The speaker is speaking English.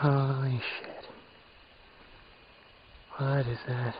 Holy shit. What is that?